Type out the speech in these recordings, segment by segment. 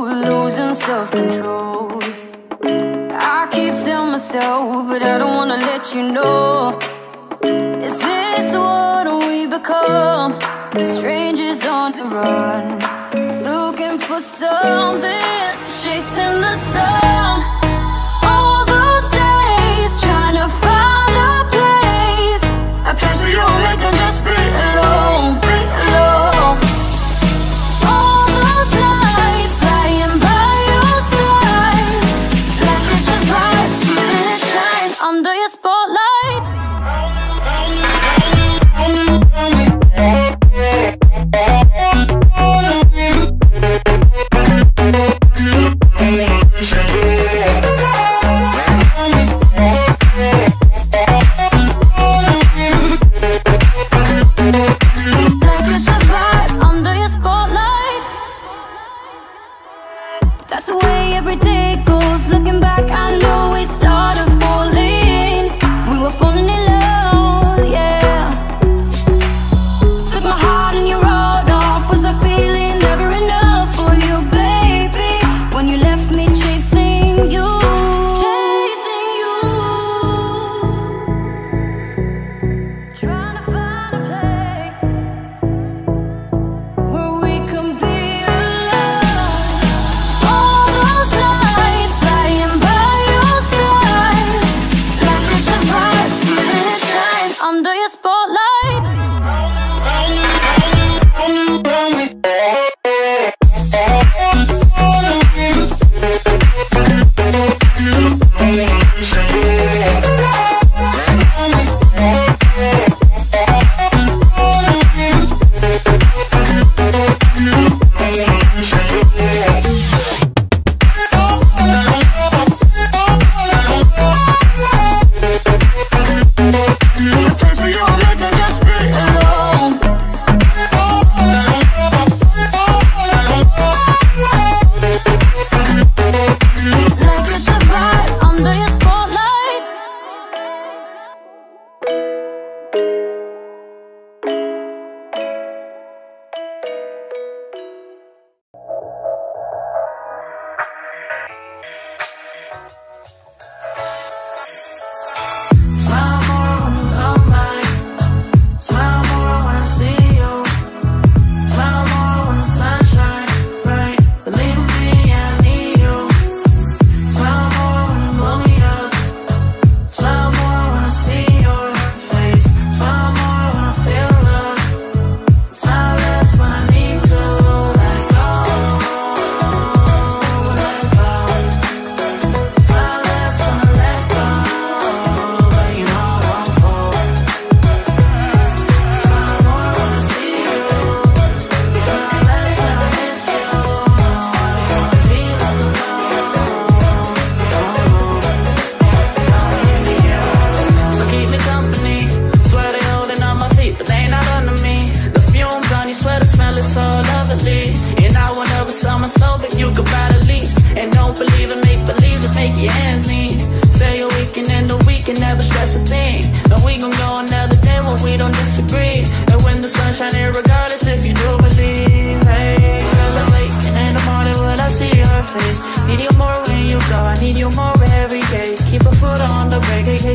losing self-control. I keep telling myself, but I don't wanna let you know. Is this what we become? Strangers on the run Looking for something, chasing the sun. All those days, trying to find a place A place where you'll make them just be alone.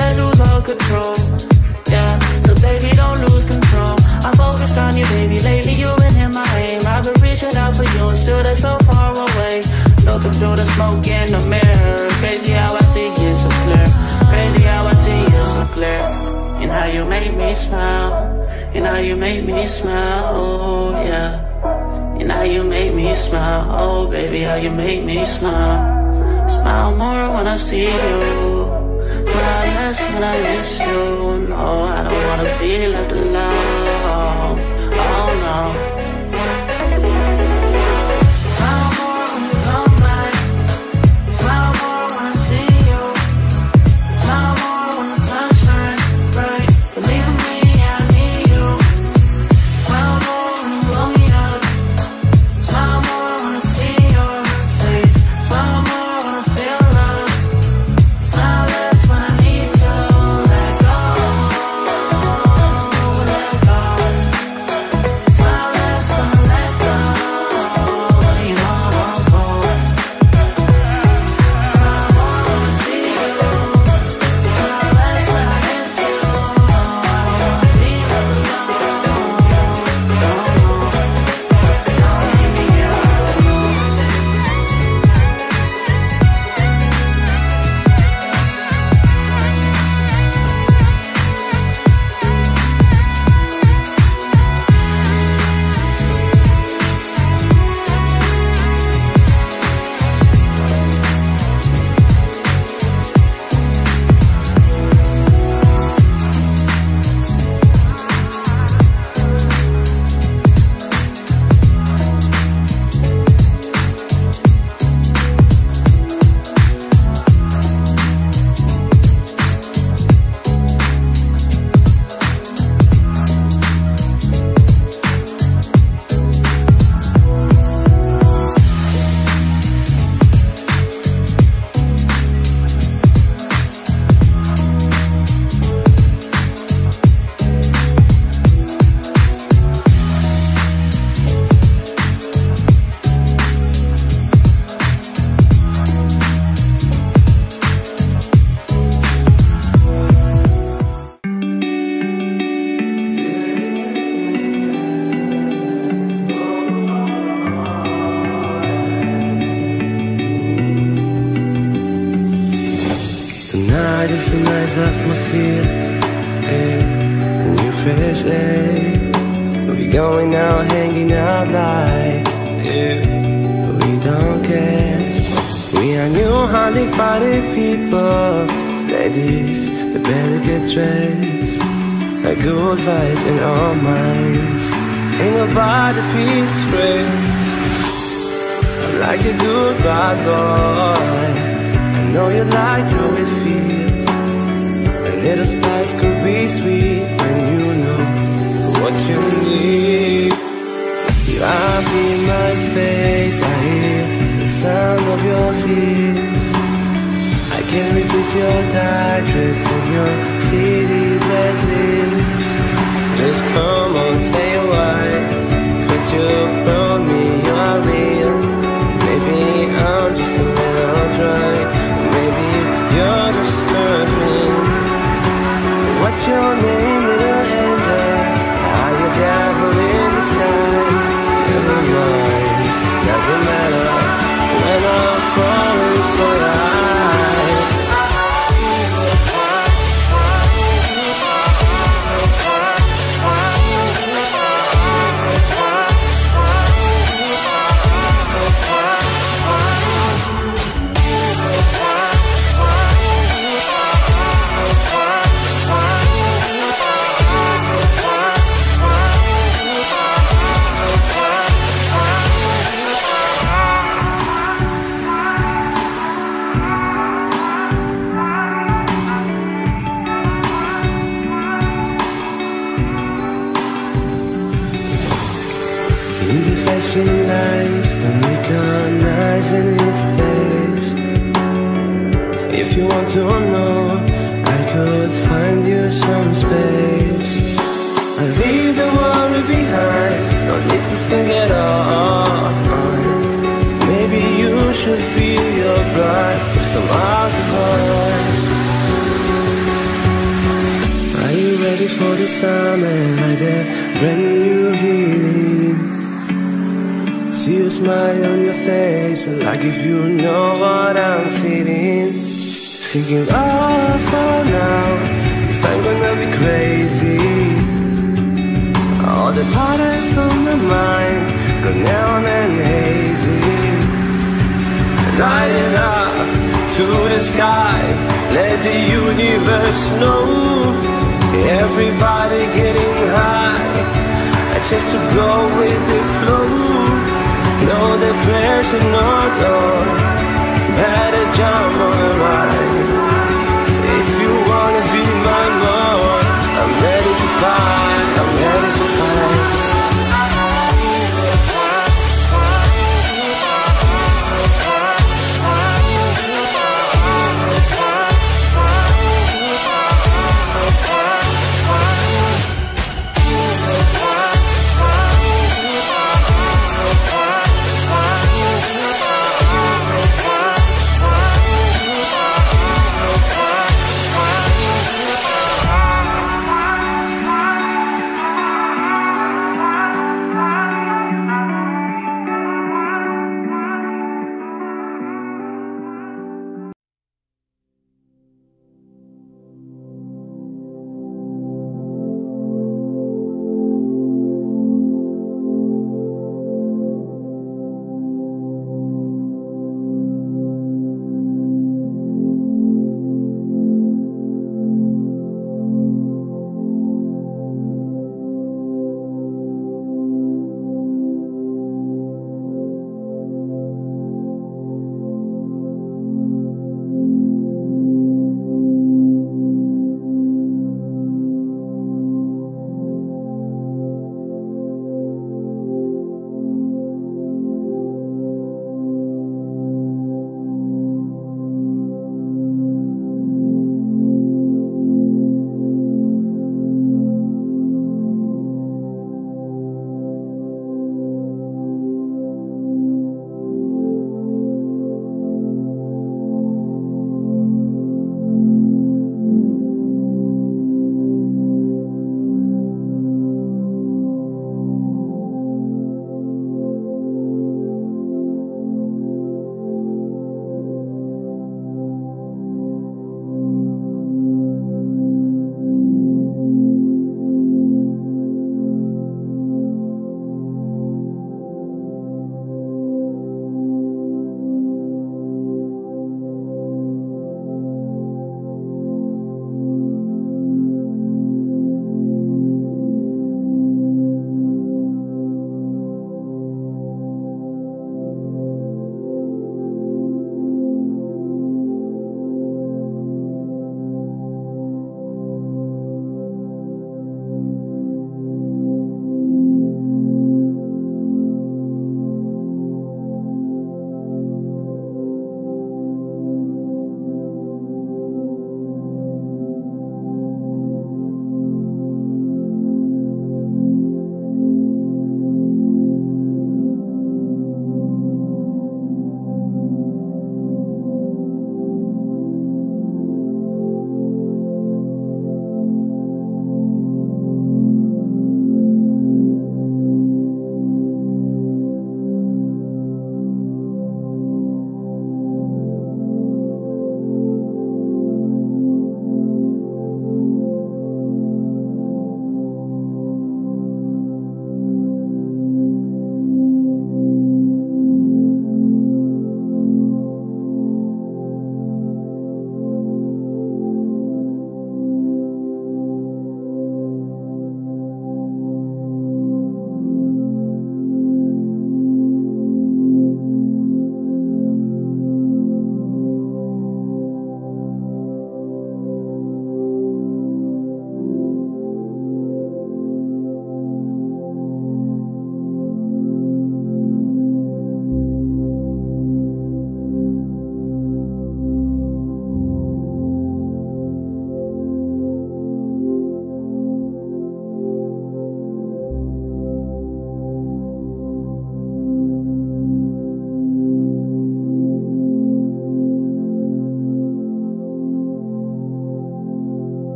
I lose all control. Yeah, so baby, don't lose control. I'm focused on you, baby. Lately, you've been in my aim. I've been reaching out for you, still that's so far away. Looking through the smoke in the mirror. Crazy how I see you so clear. Crazy how I see you so clear. And how you make me smile. And how you make me smile. Oh, yeah. And how you make me smile, oh baby, how you make me smile. Smile more when I see you just when I miss you. No, I don't wanna be left alone. Going out, hanging out like yeah. we don't care. We are new honey party people, ladies. They better get dressed. A good advice in our minds. Ain't nobody feels right. I'm like a good bad boy I know you like how it feels A little spice could be sweet When you know what you need. You in my space I hear the sound of your heels. I can't resist your tight And your fleety red lips Just come on, say why. Could you promise me. You're real Maybe I'm just a little dry. Maybe you're just a dream What's your name, flashing lights Don't recognize any face. If you want to know I could find you some space. I leave the worry behind Don't need to think at all. Maybe you should feel your pride With some alcohol Are you ready for the summer? Like that brand new healing? See a smile on your face Like if you know what I'm feeling. Thinking, oh, for now time gonna be crazy. All the patterns on my mind Go neon and hazy. Light it up to the sky Let the universe know. Everybody getting high Just to go with the flow no depression, no, no Better jump on the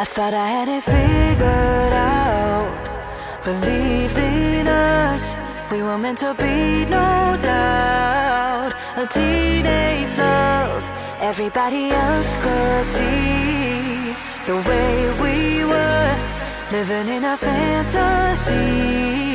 I thought I had it figured out. Believed in us. We were meant to be, no doubt. A teenage love. Everybody else could see The way we were. Living in a fantasy.